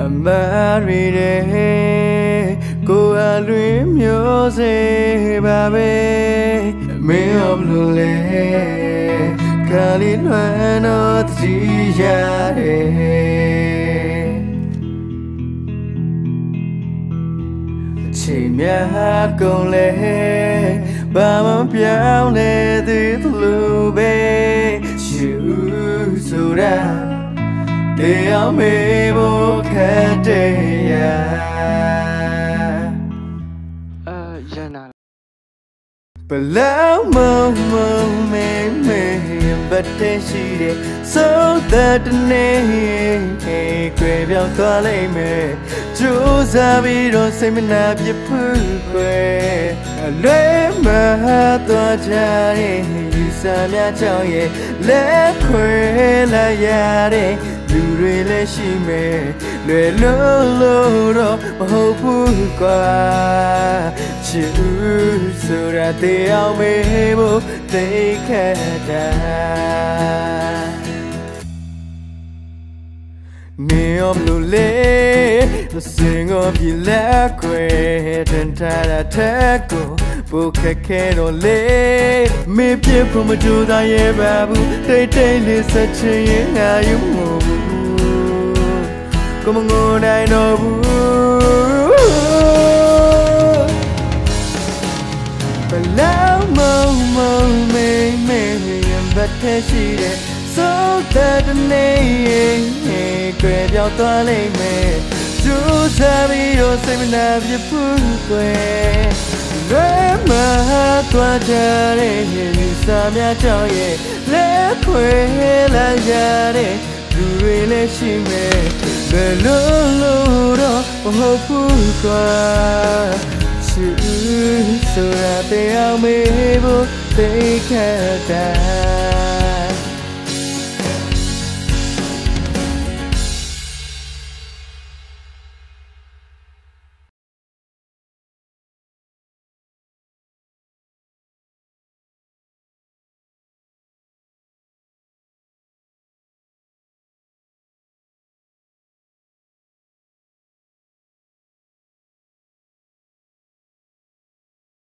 အမရီတဲ့ကိုအလွင်မျိုးစေပါပဲမင်းရောဘလို့လဲခါလီလွမ်းတော့တည်ရတယ်ချိန်များကုန်လဲဘာမှပြောင်းလဲသေးသလိုပဲယူဆိုတာ တရားမေးဖို့ခက်တဲ့ရအာရန်နာဘလောက်မမမေမေဘတ်တဲ့ရှိတဲ့ so that တနေ့ခွေပြောင်းသွားလိမ့်မယ်ကြိုးစားပြီးတော့စိတ်မနာပြဖို့ခွေအလွဲမသွားကြတဲ့ယူဆများကြောင့်ရဲ့လက်ခွေလိုက်ရတဲ့လူတွေလည်းရှိမယ်လွယ်လို့လို့တော့မဟုတ်ဘူးကွာချစ်ဦးဆိုတာတရားမေးဖို့သိခဲ့တာနေရောဘလို့လေ စင်ကိုပြလက်ခွေတန်တာတဲ့ကိုပုခက်ခဲတော့လေမေပြဖို့မကြိုးစားရဲ့ပါဘူးတိတ်တိတ်လေးဆက်ချင်ရင်ငါယူမို့ဘူးကိုမငိုနိုင်တော့ဘူးဘလောက်မမမေမေရင်ဘတ်ထဲရှိတဲ့ so that the name ကွယ်ပြောင်းသွားလိမ့်မယ် ကျူးစားပြီးတော့စိတ်မနာပြဖို့ကွယ်လွယ်မသွားကြတဲ့ရေစာများကြောင့်ရဲ့လက်ခွေလိုက်ရတဲ့လူတွေလည်းရှိမယ်ဘယ်လိုလို့တော့မဟုတ်ဘူးကွာချူဆိုတာတရားမေးဖို့သိခဲ့တာ